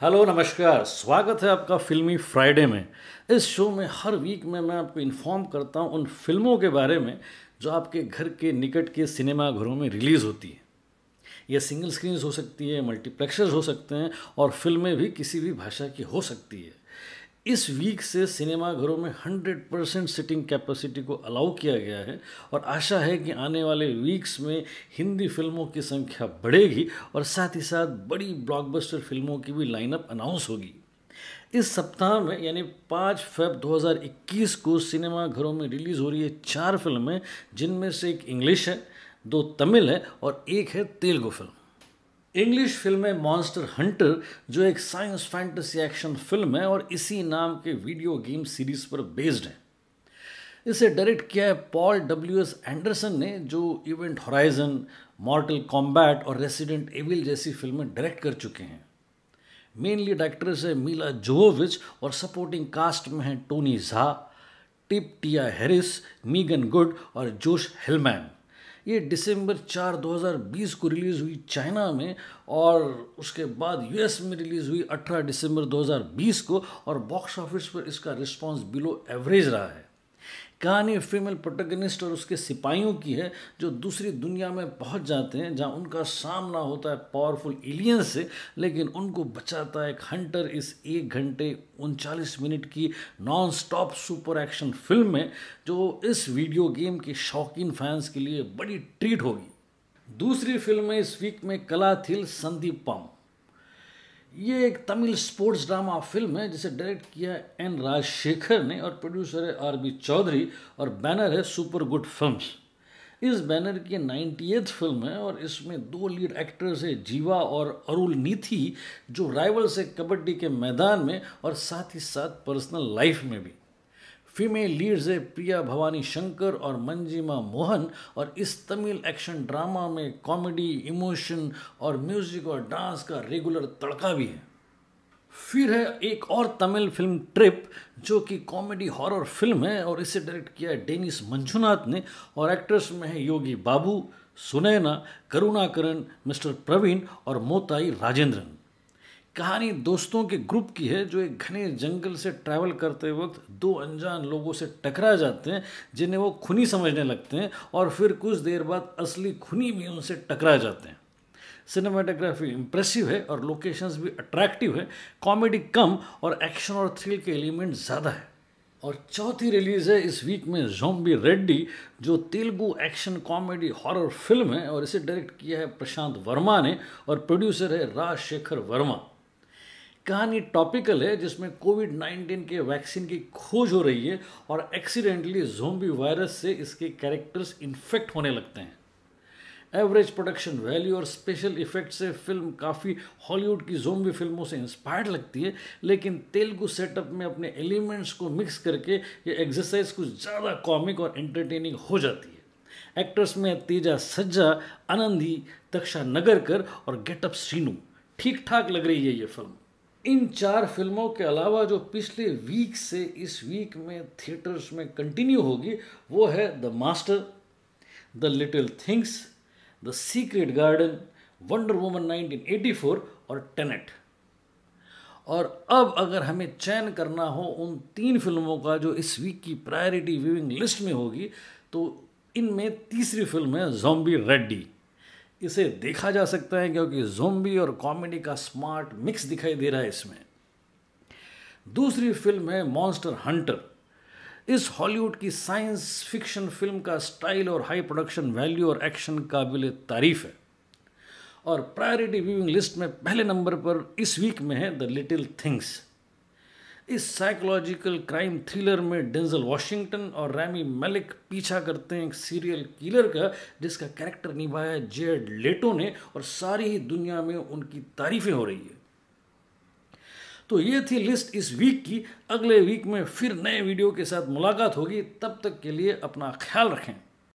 Hello, नमस्कार। स्वागत है आपका फिल्मी फ्राइडे में। इस शो में हर वीक में मैं आपको इन्फॉर्म करता हूँ उन फ़िल्मों के बारे में जो आपके घर के निकट के सिनेमा घरों में रिलीज़ होती है। यह सिंगल स्क्रीन्स हो सकती है मल्टीप्लेक्सेस हो सकते हैं और फ़िल्में भी किसी भी भाषा की हो सकती है। इस वीक से सिनेमाघरों में 100 परसेंट सिटिंग कैपेसिटी को अलाउ किया गया है और आशा है कि आने वाले वीक्स में हिंदी फ़िल्मों की संख्या बढ़ेगी और साथ ही साथ बड़ी ब्लॉकबस्टर फ़िल्मों की भी लाइनअप अनाउंस होगी। इस सप्ताह में, यानी 5 फेब 2021 को सिनेमाघरों में रिलीज़ हो रही है चार फ़िल्में, जिनमें से एक इंग्लिश है, दो तमिल है और एक है तेलुगु फ़िल्म। इंग्लिश फ़िल्म है मॉन्स्टर हंटर जो एक साइंस फैंटेसी एक्शन फ़िल्म है और इसी नाम के वीडियो गेम सीरीज़ पर बेस्ड है। इसे डायरेक्ट किया है पॉल डब्ल्यू एस एंडरसन ने, जो इवेंट हॉराइजन मॉर्टल कॉम्बैट और रेसिडेंट एविल जैसी फ़िल्में डायरेक्ट कर चुके हैं। मेन लीड एक्ट्रेस है मीला जोविच और सपोर्टिंग कास्ट में है Tony Jaa Tip T I Harris Meagan Good और जोश हिलमैन ये दिसंबर चार 2020 को रिलीज़ हुई चाइना में और उसके बाद यूएस में रिलीज़ हुई 18 दिसंबर 2020 को और बॉक्स ऑफ़िस पर इसका रिस्पांस बिलो एवरेज रहा है। कहानी फीमेल प्रोटेगनिस्ट और उसके सिपाहियों की है, जो दूसरी दुनिया में पहुँच जाते हैं, जहाँ उनका सामना होता है पावरफुल एलियन से, लेकिन उनको बचाता है एक हंटर इस एक घंटे उनचालीस मिनट की non stop super action film में, जो इस वीडियो गेम के शौकीन फैंस के लिए बड़ी ट्रीट होगी। दूसरी फ़िल्म है इस वीक में कला थिल संदीप पम ये एक तमिल स्पोर्ट्स ड्रामा फ़िल्म है, जिसे डायरेक्ट किया है एन राजशेखर ने और प्रोड्यूसर है आर बी चौधरी और बैनर है सुपर गुड फिल्म्स इस बैनर की नाइन्टी फ़िल्म है और इसमें दो लीड एक्टर्स है, जीवा और अरुल नीथी, जो राइवल्स है कबड्डी के मैदान में और साथ ही साथ पर्सनल लाइफ में भी। फीमेल लीड्स है प्रिया भवानी शंकर और मंजिमा मोहन और इस तमिल एक्शन ड्रामा में कॉमेडी, इमोशन और म्यूज़िक और डांस का रेगुलर तड़का भी है। फिर है एक और तमिल फ़िल्म ट्रिप, जो कि कॉमेडी हॉरर फ़िल्म है और इसे डायरेक्ट किया है डेनिस मंजुनाथ ने और एक्ट्रेस में है योगी बाबू, सुनैना, करुणाकरण, मिस्टर प्रवीण और मोताई राजेंद्रन। कहानी दोस्तों के ग्रुप की है, जो एक घने जंगल से ट्रैवल करते वक्त दो अनजान लोगों से टकरा जाते हैं, जिन्हें वो खुनी समझने लगते हैं और फिर कुछ देर बाद असली खुनी भी उनसे टकरा जाते हैं। सिनेमाटोग्राफी इम्प्रेसिव है और लोकेशंस भी अट्रैक्टिव है कॉमेडी कम और एक्शन और थ्रिल के एलिमेंट ज़्यादा है। और चौथी रिलीज़ है इस वीक में जोम्बी रेड्डी जो Telugu action comedy horror film है और इसे डायरेक्ट किया है प्रशांत वर्मा ने और प्रोड्यूसर है राजशेखर वर्मा। कहानी टॉपिकल है, जिसमें कोविड 19 के वैक्सीन की खोज हो रही है और एक्सीडेंटली जोम्बी वायरस से इसके कैरेक्टर्स इन्फेक्ट होने लगते हैं। एवरेज प्रोडक्शन वैल्यू और स्पेशल इफ़ेक्ट से फ़िल्म काफ़ी हॉलीवुड की जोम्बी फ़िल्मों से इंस्पायर्ड लगती है, लेकिन तेलुगु सेटअप में अपने एलिमेंट्स को मिक्स करके ये एक्सरसाइज कुछ ज़्यादा कॉमिक और एंटरटेनिंग हो जाती है। एक्टर्स में तेजा सज्जा, आनंदी दक्षा नगरकर और गेटअप सीनू। ठीक ठाक लग रही है ये फ़िल्म इन चार फ़िल्मों के अलावा जो पिछले वीक से इस वीक में थिएटर्स में कंटिन्यू होगी, वो है The Master The Little Things The Secret Garden Wonder Woman 1984 और टेनेट और अब अगर हमें चयन करना हो उन तीन फ़िल्मों का जो इस वीक की प्रायोरिटी व्यूइंग लिस्ट में होगी तो इनमें तीसरी फ़िल्म है जोम्बी रेड्डी इसे देखा जा सकता है क्योंकि जोम्बी और कॉमेडी का स्मार्ट मिक्स दिखाई दे रहा है इसमें। दूसरी फ़िल्म है मॉन्स्टर हंटर इस हॉलीवुड की साइंस फिक्शन फ़िल्म का स्टाइल और हाई प्रोडक्शन वैल्यू और एक्शन काबिल तारीफ़ है। और प्रायोरिटी व्यूइंग लिस्ट में पहले नंबर पर इस वीक में है द लिटिल थिंग्स इस साइकोलॉजिकल क्राइम थ्रिलर में डेंजल वॉशिंगटन और रैमी मलिक पीछा करते हैं एक सीरियल किलर का, जिसका कैरेक्टर निभाया जेड लेटो ने और सारी ही दुनिया में उनकी तारीफें हो रही है। तो ये थी लिस्ट इस वीक की। अगले वीक में फिर नए वीडियो के साथ मुलाकात होगी। तब तक के लिए अपना ख्याल रखें।